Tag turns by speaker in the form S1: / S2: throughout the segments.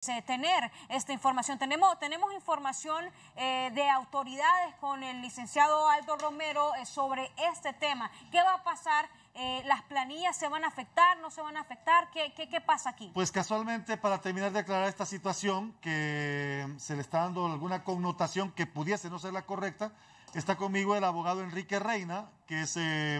S1: tener esta información. Tenemos, tenemos información eh, de autoridades con el licenciado Aldo Romero eh, sobre este tema. ¿Qué va a pasar? Eh, ¿Las planillas se van a afectar? ¿No se van a afectar? ¿Qué, qué, qué pasa aquí?
S2: Pues casualmente, para terminar de aclarar esta situación, que se le está dando alguna connotación que pudiese no ser la correcta, está conmigo el abogado Enrique Reina, que es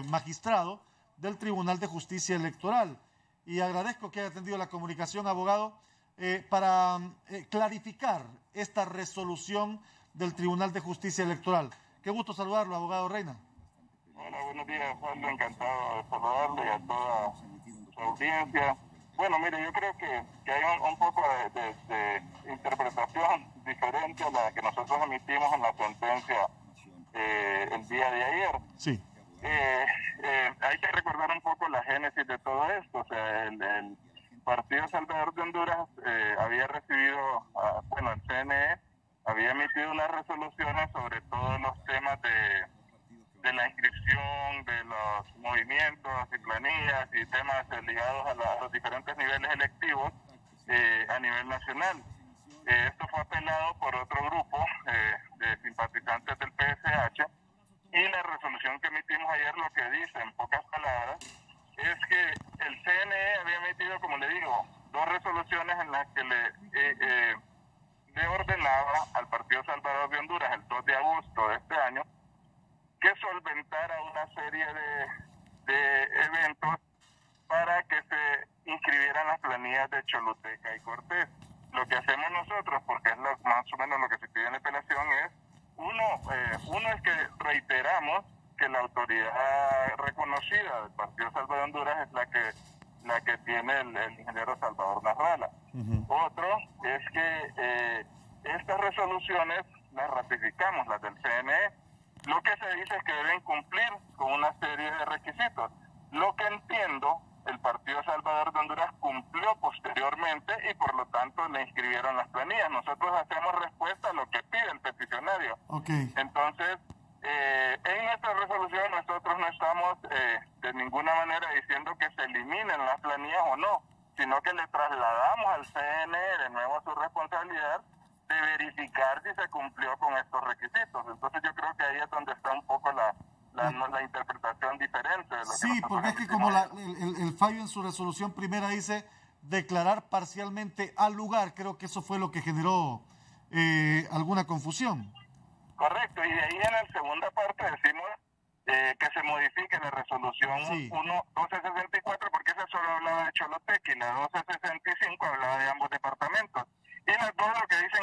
S2: magistrado del Tribunal de Justicia Electoral. Y agradezco que haya atendido la comunicación, abogado. Eh, para eh, clarificar esta resolución del Tribunal de Justicia Electoral. Qué gusto saludarlo, abogado Reina.
S3: Hola, buenos días, Juan. Encantado de saludarle a toda su audiencia. Bueno, mire, yo creo que, que hay un, poco de, interpretación diferente a la que nosotros emitimos en la sentencia eh, el día de ayer.
S2: Sí.
S3: hay que recordar un poco la génesis de todo esto. O sea, el Partido Salvador de Honduras eh, había recibido, ah, bueno, el CNE había emitido unas resoluciones sobre todos los temas de, de la inscripción, de los movimientos y planillas y temas ligados a, los diferentes niveles electivos eh, a nivel nacional. Eh, esto fue apelado por otro grupo de simpatizantes del PSH y la resolución que emitimos ayer lo que dice en pocas palabras es que el CNE había emitido, como le digo, dos resoluciones en las que le, eh, eh, al Partido Salvador de Honduras el 2 de agosto de este año que solventara una serie de, de eventos para que se inscribieran las planillas de Choluteca y Cortés. Lo que hacemos nosotros, porque es lo, más o menos lo que se pide en la apelación, es, uno, eh, uno es que reiteramos que la autoridad reconocida del Partido Salvador de Honduras es la que la que tiene el, ingeniero Salvador Narrala. Otro es que eh, estas resoluciones las ratificamos, las del CNE. Lo que se dice es que deben cumplir con una serie de requisitos. Lo que entiendo, el Partido Salvador de Honduras cumplió posteriormente y por lo tanto le inscribieron las planillas. Nosotros hacemos respuesta a lo que pide el peticionario.
S2: Okay.
S3: Entonces, eh, en esta resolución nosotros no estamos eh, de ninguna manera diciendo que se eliminen las planillas o no, sino que le trasladamos al CNE de nuevo su responsabilidad de verificar si se cumplió con estos requisitos. Entonces yo creo que ahí es donde está un poco la, la, interpretación diferente. De lo
S2: sí, porque es que como el, el, fallo en su resolución primera dice declarar parcialmente al lugar, creo que eso fue lo que generó eh, alguna confusión.
S3: Correcto, y de ahí en la segunda parte decimos eh, que se modifique la resolución 1 1264 porque esa solo hablaba de Cholotec y la 1265 hablaba de ambos departamentos. Y las dos lo que dicen